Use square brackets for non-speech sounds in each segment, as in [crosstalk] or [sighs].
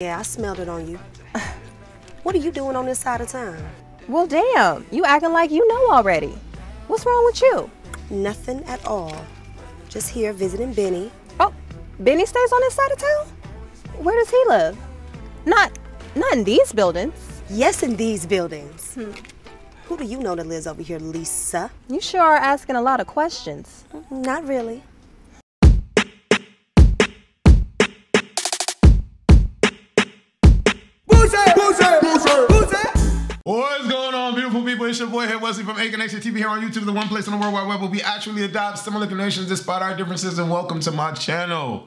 Yeah, I smelled it on you. [sighs] what are you doing on this side of town? Well, damn, you acting like you know already. What's wrong with you? Nothing at all. Just here visiting Benny. Oh, Benny stays on this side of town? Where does he live? Not, not in these buildings. Yes, in these buildings. Hmm. Who do you know that lives over here, Lisa? You sure are asking a lot of questions. Not really. Beautiful people? It's your boy here, Wesley from A Connection TV here on YouTube, the one place on the World Wide Web where we actually adopt similar connections despite our differences. And welcome to my channel.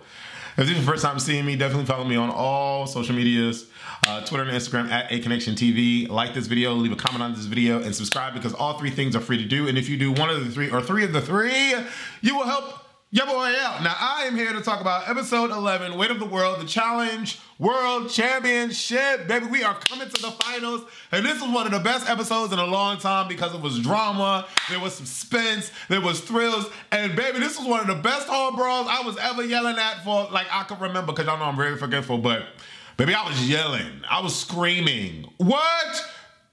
If this is your first time seeing me, definitely follow me on all social medias, uh, Twitter and Instagram at A Connection TV. Like this video, leave a comment on this video, and subscribe because all three things are free to do. And if you do one of the three or three of the three, you will help your boy out. Now, I am here to talk about episode 11, Weight of the World, the Challenge World Championship. Baby, we are coming to the finals. And this was one of the best episodes in a long time because it was drama, there was suspense, there was thrills. And baby, this was one of the best home brawls I was ever yelling at for, like, I can remember because y'all know I'm very forgetful. But baby, I was yelling, I was screaming. What?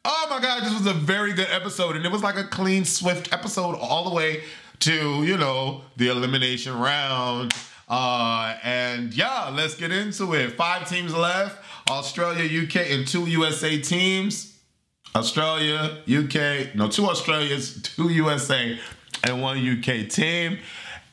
Oh my God, this was a very good episode. And it was like a clean, swift episode all the way to, you know, the elimination round. Uh, and yeah, let's get into it. Five teams left Australia, UK, and two USA teams. Australia, UK, no, two Australias, two USA, and one UK team.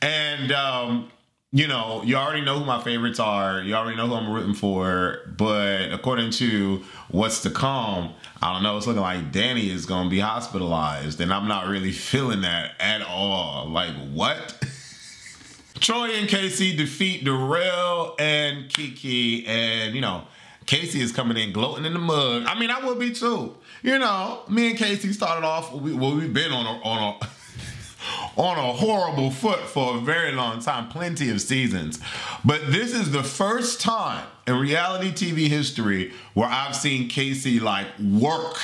And, um, you know, you already know who my favorites are. You already know who I'm rooting for. But according to what's to come, I don't know. It's looking like Danny is going to be hospitalized. And I'm not really [laughs] feeling that at all. Like, what? [laughs] Troy and Kaycee defeat Darrell and Kiki. And, you know, Kaycee is coming in gloating in the mud. I mean, I would be too. You know, me and Kaycee started off, well, we've been on a, on a [laughs] on a horrible foot for a very long time, plenty of seasons. But this is the first time in reality TV history where I've seen Kaycee like work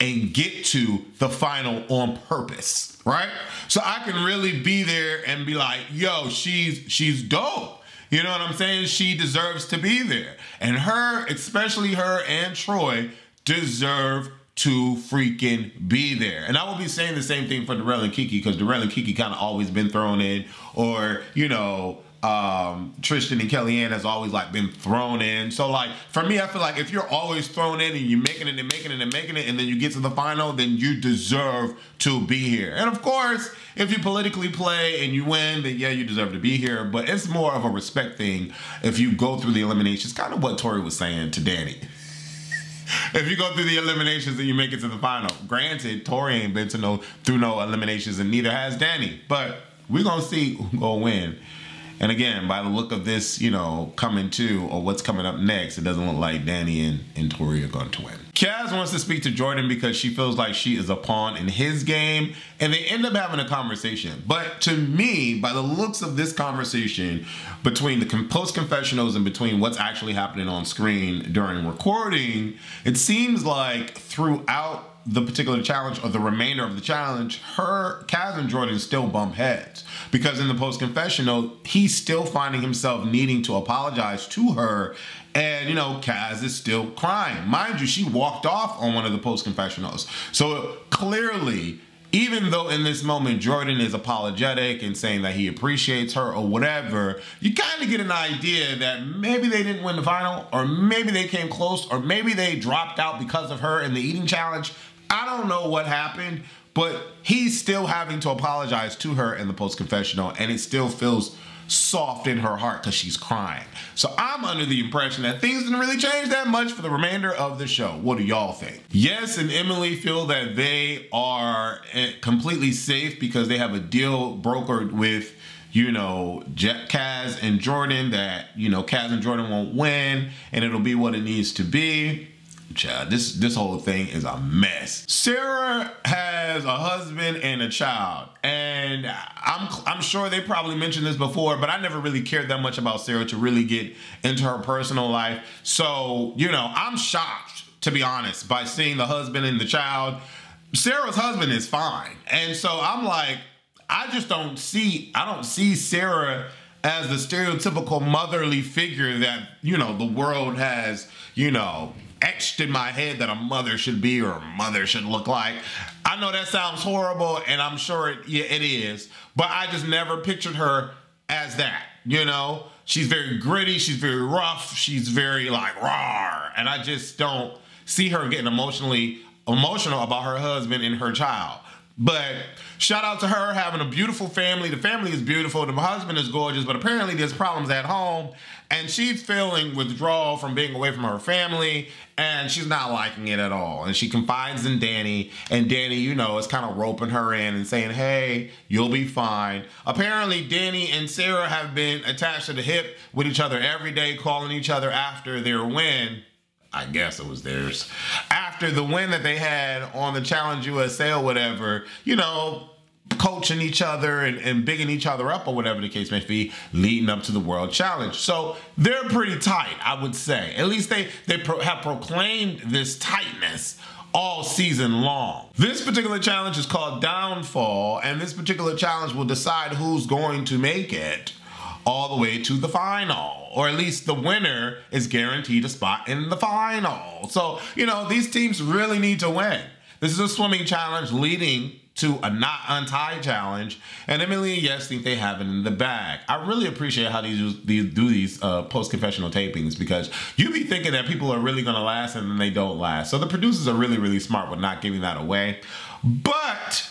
and get to the final on purpose, right? So I can really be there and be like, yo, she's she's dope. You know what I'm saying? She deserves to be there. And her, especially her and Troy, deserve to freaking be there. And I will be saying the same thing for Darrell and Kiki because Darrell and Kiki kind of always been thrown in, or you know, um, Tristan and Kellyanne has always like been thrown in. So like for me, I feel like if you're always thrown in and you're making it and making it and making it, and then you get to the final, then you deserve to be here. And of course, if you politically play and you win, then yeah, you deserve to be here. But it's more of a respect thing if you go through the eliminations. Kind of what Tori was saying to Danny if you go through the eliminations and you make it to the final. Granted, Tori ain't been to no through no eliminations, and neither has Danny. But we're gonna see who gonna win. And again, by the look of this, you know, coming to or what's coming up next, it doesn't look like Danny and, and Tori are going to win. Kaz wants to speak to Jordan because she feels like she is a pawn in his game, and they end up having a conversation. But to me, by the looks of this conversation between the post confessionals and between what's actually happening on screen during recording, it seems like throughout the particular challenge or the remainder of the challenge, her Kaz and Jordan still bump heads because in the post confessional, he's still finding himself needing to apologize to her. And you know, Kaz is still crying. Mind you, she walked off on one of the post confessionals. So clearly, even though in this moment Jordan is apologetic and saying that he appreciates her or whatever, you kind of get an idea that maybe they didn't win the final, or maybe they came close, or maybe they dropped out because of her in the eating challenge. I don't know what happened, but he's still having to apologize to her in the post confessional, and it still feels soft in her heart because she's crying. So I'm under the impression that things didn't really change that much for the remainder of the show. What do y'all think? Yes and Emily feel that they are eh, completely safe because they have a deal brokered with you know, Kaz and Jordan that, you know, Kaz and Jordan won't win and it'll be what it needs to be child. This this whole thing is a mess. Sarah has a husband and a child, and I'm I'm sure they probably mentioned this before, but I never really cared that much about Sarah to really get into her personal life. So you know, I'm shocked to be honest by seeing the husband and the child. Sarah's husband is fine, and so I'm like, I just don't see I don't see Sarah as the stereotypical motherly figure that, you know, the world has, you know, etched in my head that a mother should be or a mother should look like. I know that sounds horrible, and I'm sure it, yeah, it is, but I just never pictured her as that, you know? She's very gritty, she's very rough, she's very like raw, and I just don't see her getting emotionally emotional about her husband and her child. But shout out to her having a beautiful family. The family is beautiful. The husband is gorgeous, but apparently there's problems at home. And she's feeling withdrawal from being away from her family, and she's not liking it at all. And she confides in Danny, and Danny, you know, is kind of roping her in and saying, hey, you'll be fine. Apparently, Danny and Sarah have been attached to the hip with each other every day, calling each other after their win. I guess it was theirs. After the win that they had on the Challenge USA or whatever, you know, coaching each other and, and bigging each other up or whatever the case may be, leading up to the World Challenge. So they're pretty tight, I would say. At least they, they pro have proclaimed this tightness all season long. This particular challenge is called Downfall, and this particular challenge will decide who's going to make it all the way to the final, or at least the winner is guaranteed a spot in the final. So, you know, these teams really need to win. This is a swimming challenge leading to a not untied challenge, and Emily and Yes think they have it in the bag. I really appreciate how these, these do these uh, post confessional tapings because you be thinking that people are really gonna last and then they don't last. So the producers are really, really smart with not giving that away. But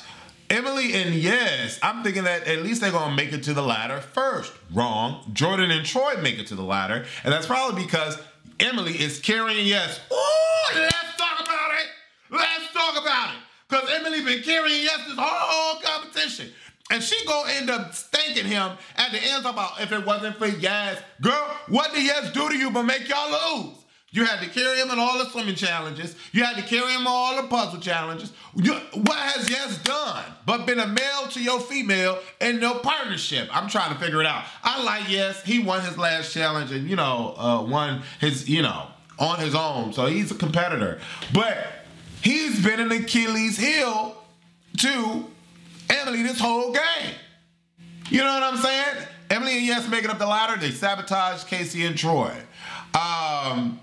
Emily and Yes, I'm thinking that at least they're gonna make it to the ladder first. Wrong. Jordan and Troy make it to the ladder, and that's probably because Emily is carrying Yes. Ooh, let's about it. Cause Emily been carrying Yes this whole competition. And she gonna end up thanking him at the end about if it wasn't for Yes. Girl, what did Yes do to you but make y'all lose? You had to carry him in all the swimming challenges. You had to carry him all the puzzle challenges. You, what has Yes done but been a male to your female in no partnership? I'm trying to figure it out. I like Yes. He won his last challenge and, you know, uh, won his, you know, on his own. So he's a competitor. But he's been an Achilles heel to Emily this whole game. You know what I'm saying? Emily and Yes making up the ladder. They sabotage Casey and Troy. Um,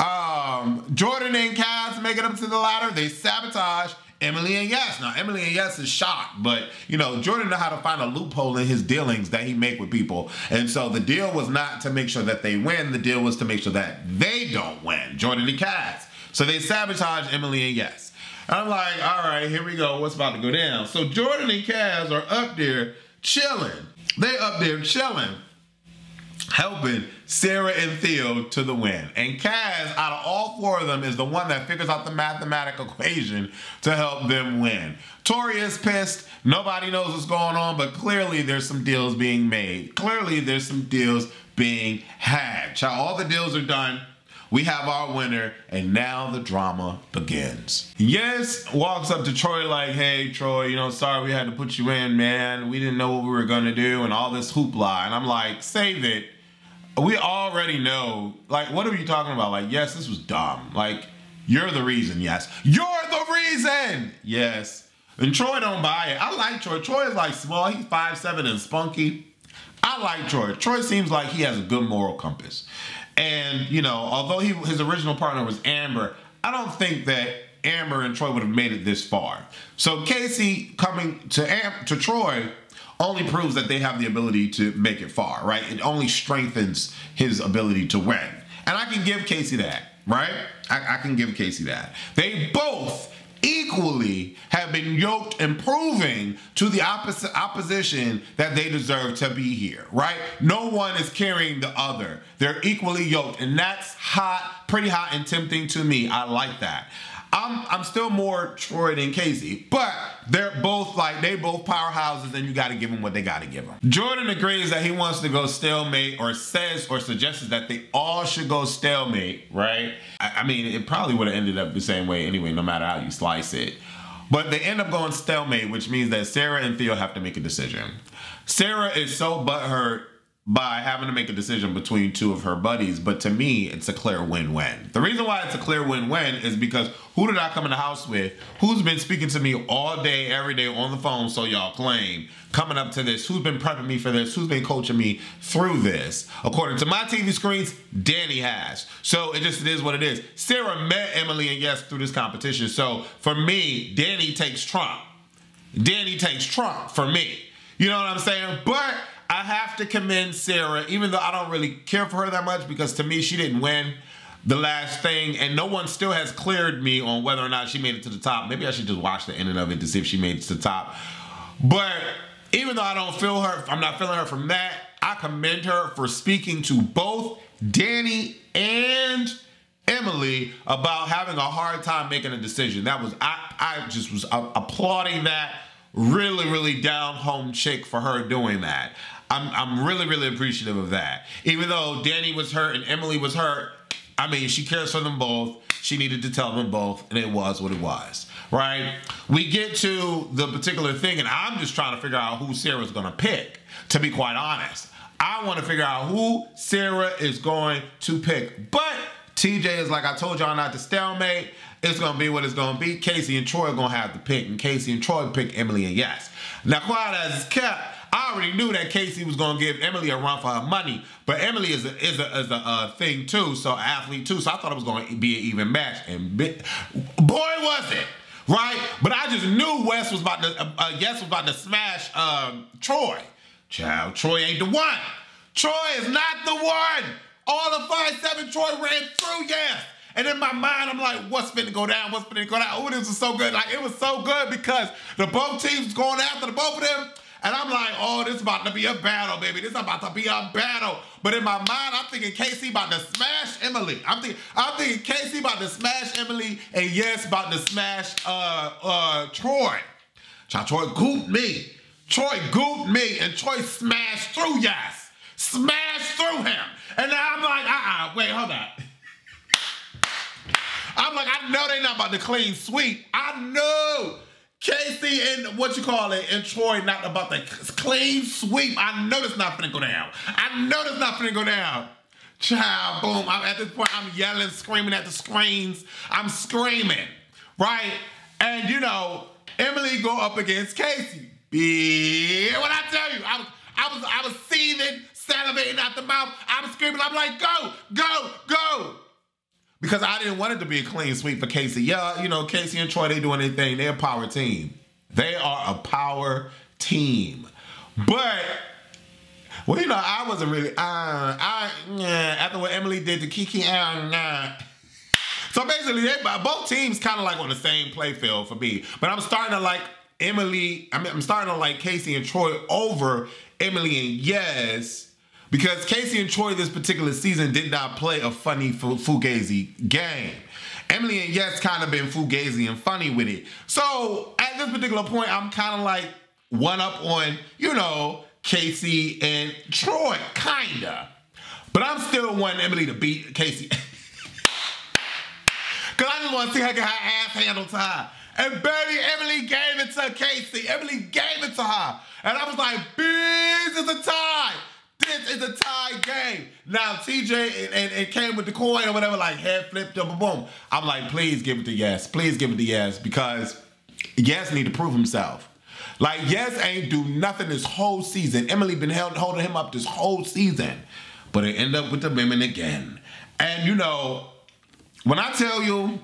um, Jordan and Kaz making up to the ladder. They sabotage Emily and Yes. Now, Emily and Yes is shocked, but you know, Jordan know how to find a loophole in his dealings that he make with people. And so the deal was not to make sure that they win. The deal was to make sure that they don't win. Jordan and Kaz. So they sabotage Emily and Yes. I'm like, all right, here we go. What's about to go down? So Jordan and Kaz are up there chilling. They up there chilling helping Sarah and Theo to the win. And Kaz, out of all four of them, is the one that figures out the mathematical equation to help them win. Tori is pissed. Nobody knows what's going on, but clearly there's some deals being made. Clearly there's some deals being had. All the deals are done. We have our winner, and now the drama begins. Yes walks up to Troy like, hey, Troy, you know, sorry we had to put you in, man. We didn't know what we were gonna do, and all this hoopla. And I'm like, save it we already know, like, what are you talking about? Like, yes, this was dumb. Like, you're the reason, yes. You're the reason! Yes. And Troy don't buy it. I like Troy. Troy is like small. He's five seven and spunky. I like Troy. Troy seems like he has a good moral compass. And, you know, although he his original partner was Amber, I don't think that Amber and Troy would have made it this far. So Kaycee coming to Am to Troy only proves that they have the ability to make it far, right? It only strengthens his ability to win. And I can give Kaycee that, right? I, I can give Kaycee that. They both equally have been yoked and proving to the opposite opposition that they deserve to be here, right? No one is carrying the other. They're equally yoked, and that's hot, pretty hot and tempting to me. I like that. I'm I'm still more Troy than Kaycee, but they're both like they both powerhouses, and you got to give them what they got to give them. Jordan agrees that he wants to go stalemate, or says or suggests that they all should go stalemate. Right? I, I mean, it probably would have ended up the same way anyway, no matter how you slice it. But they end up going stalemate, which means that Sarah and Theo have to make a decision. Sarah is so butthurt by having to make a decision between two of her buddies, but to me, it's a clear win-win. The reason why it's a clear win-win is because who did I come in the house with? Who's been speaking to me all day, every day on the phone, so y'all claim, coming up to this? Who's been prepping me for this? Who's been coaching me through this? According to my TV screens, Danny has. So it just it is what it is. Sarah met Emily and Yes through this competition. So for me, Danny takes Trump. Danny takes Trump for me. You know what I'm saying? But I have to commend Sarah, even though I don't really care for her that much because to me, she didn't win the last thing, and no one still has cleared me on whether or not she made it to the top. Maybe I should just watch the ending of it to see if she made it to the top. But even though I don't feel her, I'm not feeling her from that, I commend her for speaking to both Danny and Emily about having a hard time making a decision. That was, I, I just was applauding that really, really down home chick for her doing that. I'm, I'm really, really appreciative of that. Even though Danny was hurt and Emily was hurt, I mean, she cares for them both. She needed to tell them both, and it was what it was, right? We get to the particular thing, and I'm just trying to figure out who Sarah's gonna pick, to be quite honest. I wanna figure out who Sarah is going to pick. But TJ is like I told y'all not to stalemate. It's gonna be what it's gonna be. Kaycee and Troy are gonna have to pick, and Kaycee and Troy pick Emily and Yes. Now, quiet as it's kept, I already knew that Kaycee was gonna give Emily a run for her money, but Emily is a is a, is a, a thing too, so athlete too. So I thought it was gonna be an even match, and boy was it right. But I just knew Wes was about to uh, uh, Yes was about to smash um, Troy. Child, Troy ain't the one. Troy is not the one. All the five seven Troy ran through Yes. And in my mind, I'm like, what's finna go down? What's finna go down? Oh, this is so good. Like, it was so good because the both teams going after the both of them. And I'm like, oh, this is about to be a battle, baby. This is about to be a battle. But in my mind, I'm thinking Kaycee about to smash Emily. I'm thinking, I'm thinking Kaycee about to smash Emily, and yes, about to smash uh uh Troy. Troy gooped me. Troy gooped me, and Troy smashed through yes. Smashed through him. And now I'm like, uh-uh, wait, hold on. [laughs] I'm like, I know they're not about to clean sweep. I know Kaycee and what you call it and Troy not about the clean sweep. I know it's not gonna go down. I know it's not gonna go down. Child, boom. I'm at this point, I'm yelling, screaming at the screens. I'm screaming, right? And you know, Emily go up against Kaycee. Yeah, what I tell you, I was, I was, I was seething, salivating out the mouth. I'm screaming. I'm like, go, go, go because I didn't want it to be a clean sweep for Kaycee. Yeah, you know, Kaycee and Troy, they doing anything. They're a power team. They are a power team. But, well, you know, I wasn't really, uh, I, yeah, after what Emily did to Kiki, uh, nah. So basically, they, both teams kind of like on the same play field for me. But I'm starting to like Emily, I mean, I'm starting to like Kaycee and Troy over Emily and Yes because Kaycee and Troy this particular season did not play a funny fugazi game. Emily and Yes kind of been fugazi and funny with it. So at this particular point, I'm kind of like one up on, you know, Kaycee and Troy, kinda. But I'm still wanting Emily to beat Kaycee. [laughs] Cause I just want to see her get her ass handled to her. And baby, Emily gave it to Kaycee. Emily gave it to her. And I was like, biz is a tie. Is a tie game. Now TJ and, and, and, came with the coin or whatever, like head flip, double boom. I'm like, please give it to Yes. Please give it to Yes because Yes need to prove himself. Like Yes ain't do nothing this whole season. Emily been held, holding him up this whole season, but it end up with the women again. And you know, when I tell you,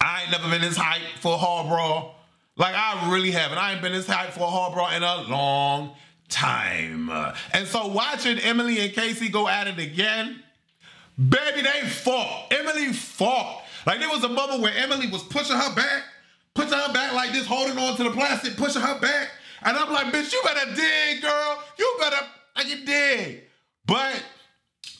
I ain't never been this hype for a. Like I really haven't. I ain't been this hype for a in a long time. Uh, and so watching Emily and Kaycee go at it again, baby, they fought. Emily fought. Like there was a moment where Emily was pushing her back, pushing her back like this, holding on to the plastic, pushing her back. And I'm like, bitch, you better dig, girl. You better, like you dig. But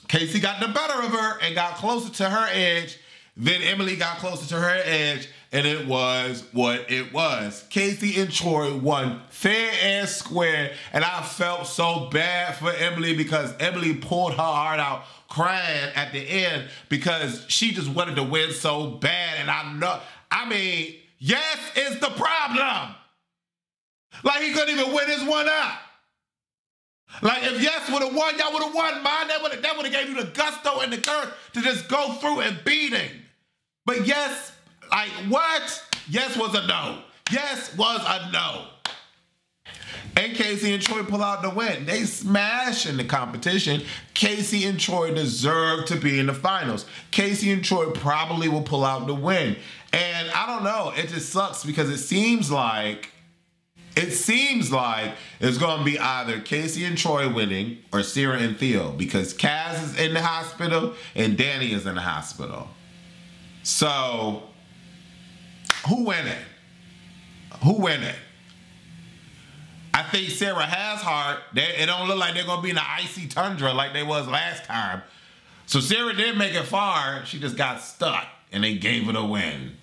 Kaycee got the better of her and got closer to her edge. Then Emily got closer to her edge and it was what it was. Kaycee and Troy won fair and square, and I felt so bad for Emily because Emily pulled her heart out crying at the end because she just wanted to win so bad, and I know, I mean, yes is the problem. Like he couldn't even win his one up. Like if yes would have won, y'all would have won. Mine that would have that would have gave you the gusto and the girth to just go through and beating. But yes, like what? Yes was a no. Yes was a no. And Kaycee and Troy pull out the win. They smash in the competition. Kaycee and Troy deserve to be in the finals. Kaycee and Troy probably will pull out the win. And I don't know, it just sucks because it seems like it seems like it's going to be either Kaycee and Troy winning or Sarah and Theo because Kaz is in the hospital and Danny is in the hospital. So, who winning? Who winning? I think Sarah has heart. They, it don't look like they're gonna be in the icy tundra like they was last time. So Sarah did make it far. She just got stuck, and they gave it a win.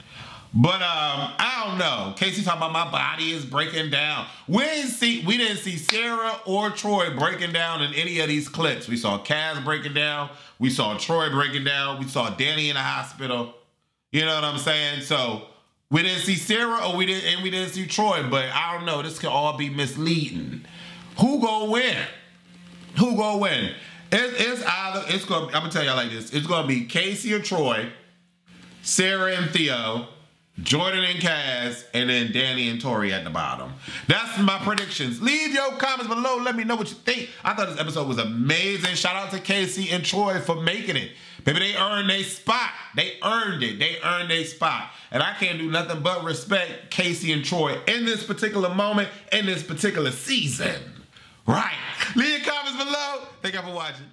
But um, I don't know. Kaycee talking about my body is breaking down. We didn't see we didn't see Sarah or Troy breaking down in any of these clips. We saw Kaz breaking down. We saw Troy breaking down. We saw Danny in the hospital. You know what I'm saying? So we didn't see Sarah, or we didn't and we didn't see Troy, but I don't know. This could all be misleading. Who gonna win? Who gonna win? It, it's either it's gonna I'm gonna tell y'all like this. It's gonna be Kaycee or Troy, Sarah and Theo, Jordan and Kaz, and then Danny and Tori at the bottom. That's my predictions. Leave your comments below. Let me know what you think. I thought this episode was amazing. Shout out to Kaycee and Troy for making it. Baby, they earned their spot. They earned it. They earned their spot. And I can't do nothing but respect Kaycee and Troy in this particular moment, in this particular season. Right. Leave your comments below. Thank you for watching.